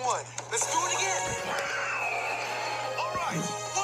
one. Let's do it again. All right.